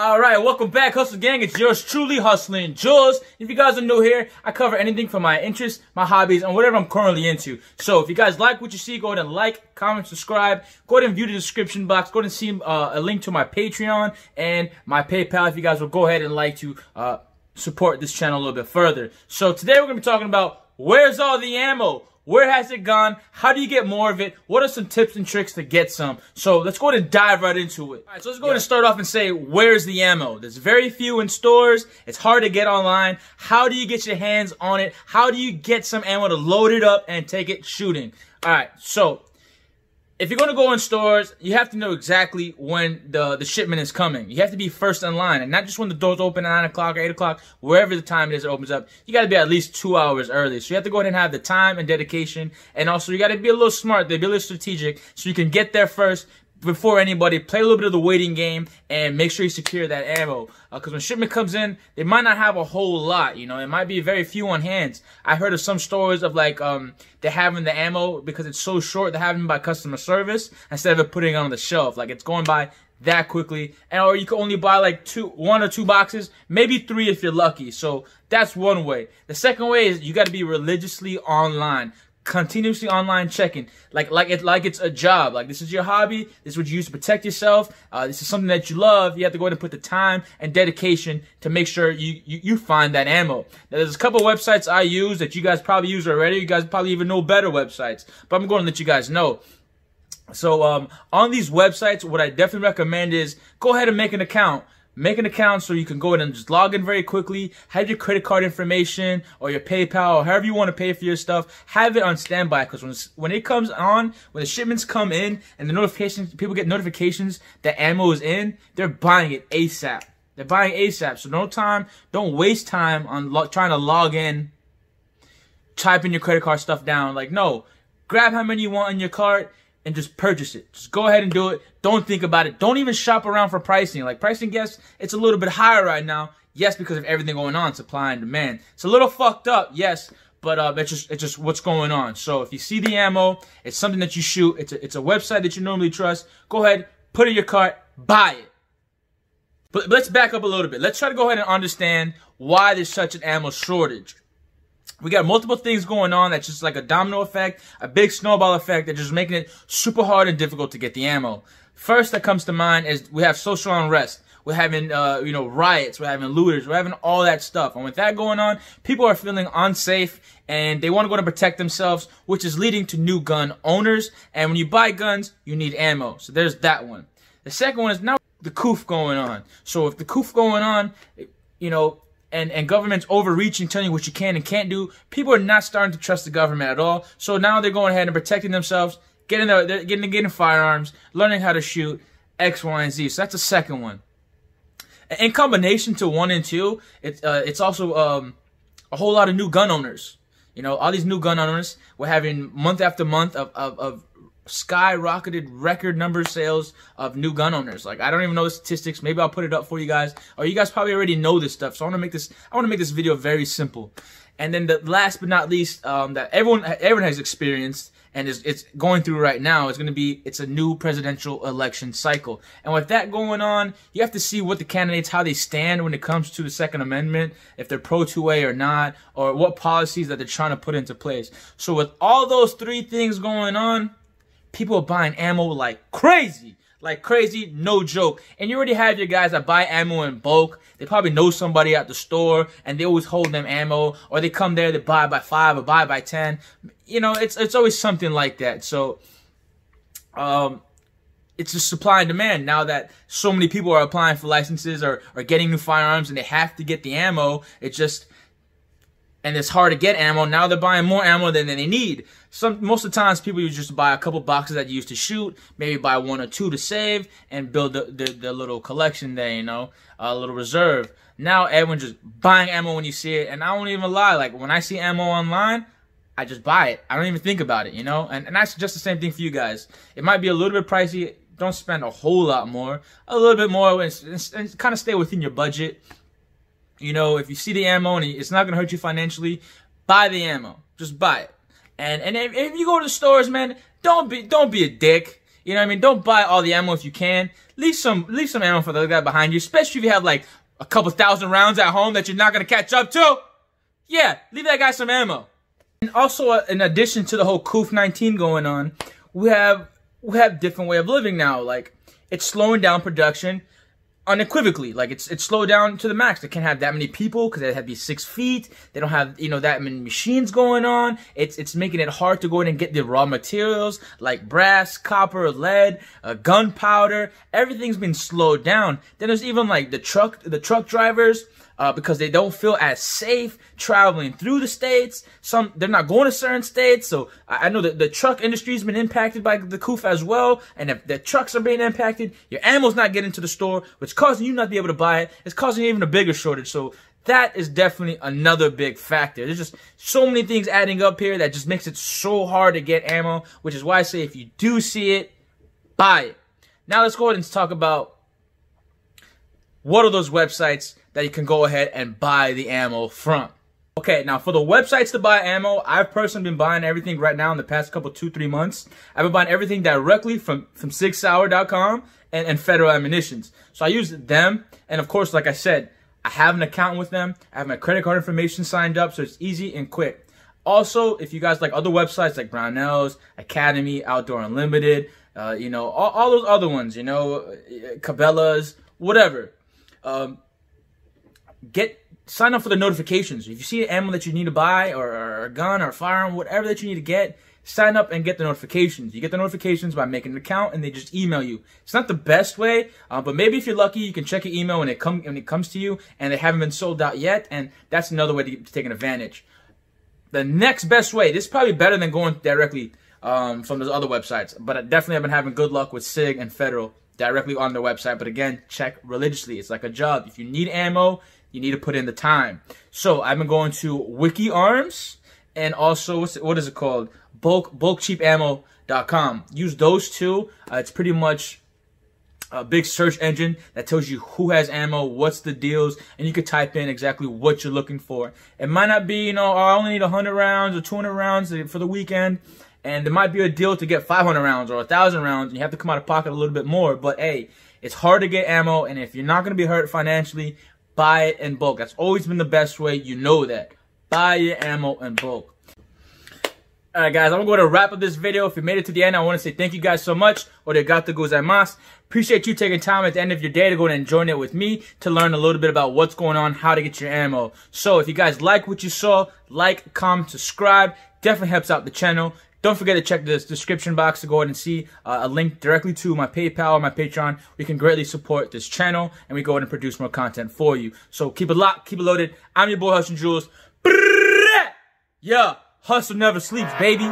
All right, welcome back, Hustle Gang. It's yours truly, Hustling Juelz. If you guys are new here, I cover anything from my interests, my hobbies, and whatever I'm currently into. So if you guys like what you see, go ahead and like, comment, subscribe. Go ahead and view the description box. Go ahead and see uh, a link to my Patreon and my PayPal if you guys will go ahead and like to uh, support this channel a little bit further. So today we're going to be talking about where's all the ammo? Where has it gone? How do you get more of it? What are some tips and tricks to get some? So let's go ahead and dive right into it. All right, so let's go ahead and start off and say, where's the ammo? There's very few in stores. It's hard to get online. How do you get your hands on it? How do you get some ammo to load it up and take it shooting? All right, so if you're going to go in stores, you have to know exactly when the, the shipment is coming. You have to be first in line, and not just when the doors open at 9 o'clock or 8 o'clock, wherever the time it is it opens up. You got to be at least two hours early. So you have to go ahead and have the time and dedication, and also you got to be a little smart, be a little strategic, so you can get there first, before anybody, play a little bit of the waiting game and make sure you secure that ammo. Because uh, when shipment comes in, they might not have a whole lot. You know, it might be very few on hands. I heard of some stories of like um they're having the ammo because it's so short. They're having by customer service instead of putting it on the shelf. Like it's going by that quickly, and or you can only buy like two, one or two boxes, maybe three if you're lucky. So that's one way. The second way is you got to be religiously online continuously online checking. Like like it like it's a job. Like this is your hobby. This is what you use to protect yourself. Uh, this is something that you love. You have to go ahead and put the time and dedication to make sure you you, you find that ammo. Now, there's a couple websites i use that you guys probably use already. You guys probably even know better websites but i'm going to let you guys know. So um, on these websites what i definitely recommend is go ahead and make an account Make an account so you can go in and just log in very quickly, have your credit card information or your PayPal or however you want to pay for your stuff, have it on standby because when, when it comes on, when the shipments come in and the notifications, people get notifications that ammo is in, they're buying it ASAP. They're buying ASAP. So no time, don't waste time on trying to log in, typing your credit card stuff down. Like, no, grab how many you want in your cart and just purchase it. Just go ahead and do it. Don't think about it. Don't even shop around for pricing. Like pricing, yes, it's a little bit higher right now. Yes, because of everything going on, supply and demand. It's a little fucked up, yes, but uh, it's just it's just what's going on. So if you see the ammo, it's something that you shoot. It's a, it's a website that you normally trust. Go ahead, put in your cart, buy it. But let's back up a little bit. Let's try to go ahead and understand why there's such an ammo shortage we got multiple things going on that's just like a domino effect, a big snowball effect that's just making it super hard and difficult to get the ammo. First that comes to mind is we have social unrest. We're having, uh, you know, riots. We're having looters. We're having all that stuff. And with that going on, people are feeling unsafe and they want to go to protect themselves, which is leading to new gun owners. And when you buy guns, you need ammo. So there's that one. The second one is now the coof going on. So if the coof going on, you know, and, and government's overreaching, telling you what you can and can't do, people are not starting to trust the government at all. So now they're going ahead and protecting themselves, getting their, they're getting getting firearms, learning how to shoot X, Y, and Z. So that's the second one. In combination to one and two, it's uh, it's also um, a whole lot of new gun owners. You know, all these new gun owners, we're having month after month of, of, of skyrocketed record number sales of new gun owners. Like I don't even know the statistics. Maybe I'll put it up for you guys. Or you guys probably already know this stuff. So I want to make this I want to make this video very simple. And then the last but not least um, that everyone everyone has experienced and is it's going through right now is going to be it's a new presidential election cycle. And with that going on, you have to see what the candidates how they stand when it comes to the Second Amendment, if they're pro 2A or not, or what policies that they're trying to put into place. So with all those three things going on, people are buying ammo like crazy. Like crazy, no joke. And you already have your guys that buy ammo in bulk. They probably know somebody at the store and they always hold them ammo. Or they come there, they buy by five or buy by ten. You know, it's it's always something like that. So um it's just supply and demand now that so many people are applying for licenses or, or getting new firearms and they have to get the ammo. It just and it's hard to get ammo. Now they're buying more ammo than, they need. Some most of the times people you just buy a couple boxes that you used to shoot, maybe buy one or two to save and build the, the, the little collection there, you know, a little reserve. Now everyone's just buying ammo when you see it, and I won't even lie. Like when I see ammo online, I just buy it. I don't even think about it, you know. And and that's just the same thing for you guys. It might be a little bit pricey. Don't spend a whole lot more. A little bit more, and, and, and kind of stay within your budget. You know, if you see the ammo and it's not gonna hurt you financially, buy the ammo. Just buy it. And and if, if you go to the stores, man, don't be don't be a dick. You know what I mean? Don't buy all the ammo if you can. Leave some leave some ammo for the guy behind you, especially if you have like a couple thousand rounds at home that you're not gonna catch up to. Yeah, leave that guy some ammo. And also, uh, in addition to the whole COOF 19 going on, we have we have different way of living now. Like it's slowing down production unequivocally. Like it's it's slowed down to the max. They can't have that many people because they have to be six feet. They don't have you know that many machines going on. It's it's making it hard to go in and get the raw materials like brass, copper, lead, uh, gunpowder. Everything's been slowed down. Then there's even like the truck the truck drivers uh, because they don't feel as safe traveling through the states. Some they're not going to certain states, so I, I know that the truck industry has been impacted by the COOF as well. And if the trucks are being impacted, your ammo's not getting to the store, which causing you not to be able to buy it. It's causing even a bigger shortage. So that is definitely another big factor. There's just so many things adding up here that just makes it so hard to get ammo, which is why I say if you do see it, buy it. Now let's go ahead and talk about what are those websites that you can go ahead and buy the ammo from. Okay, now for the websites to buy ammo, I've personally been buying everything right now in the past couple, two, three months. I've been buying everything directly from, from SigSauer.com and, and Federal Ammunitions. So I use them, and of course, like I said, I have an account with them. I have my credit card information signed up, so it's easy and quick. Also, if you guys like other websites like Brownells, Academy, Outdoor Unlimited, uh, you know, all, all, those other ones, you know, Cabela's, whatever. Um, get sign up for the notifications. If you see an ammo that you need to buy, or, or, a gun, or a firearm, whatever that you need to get, sign up and get the notifications. You get the notifications by making an account, and they just email you. It's not the best way, uh, but maybe if you're lucky, you can check your email when it come when it comes to you, and they haven't been sold out yet, and that's another way to, to take an advantage. The next best way, this is probably better than going directly um, from those other websites, but I definitely have been having good luck with SIG and Federal directly on their website. But again, check religiously. It's like a job. If you need ammo, you need to put in the time. So I've been going to Wiki Arms and also what's what is it called? Bulk bulkcheapammo.com. Use those two. Uh, it's pretty much a big search engine that tells you who has ammo, what's the deals, and you can type in exactly what you're looking for. It might not be, you know, oh, I only need 100 rounds or 200 rounds for the weekend, and there might be a deal to get 500 rounds or 1,000 rounds, and you have to come out of pocket a little bit more, but hey, it's hard to get ammo, and if you're not going to be hurt financially, buy it in bulk. That's always been the best way. You know that. Buy your ammo in bulk. Alright guys, I'm going to wrap up this video. If you made it to the end, I want to say thank you guys so much. Oregato gozaimasu. Appreciate you taking time at the end of your day to go and join it with me to learn a little bit about what's going on, how to get your ammo. So if you guys like what you saw, like, comment, subscribe. Definitely helps out the channel. Don't forget to check the description box to go ahead and see uh, a link directly to my PayPal or my Patreon. We can greatly support this channel and we go ahead and produce more content for you. So keep it locked, keep it loaded. I'm your boy Hustle Juelz. Yeah, hustle never sleeps, baby.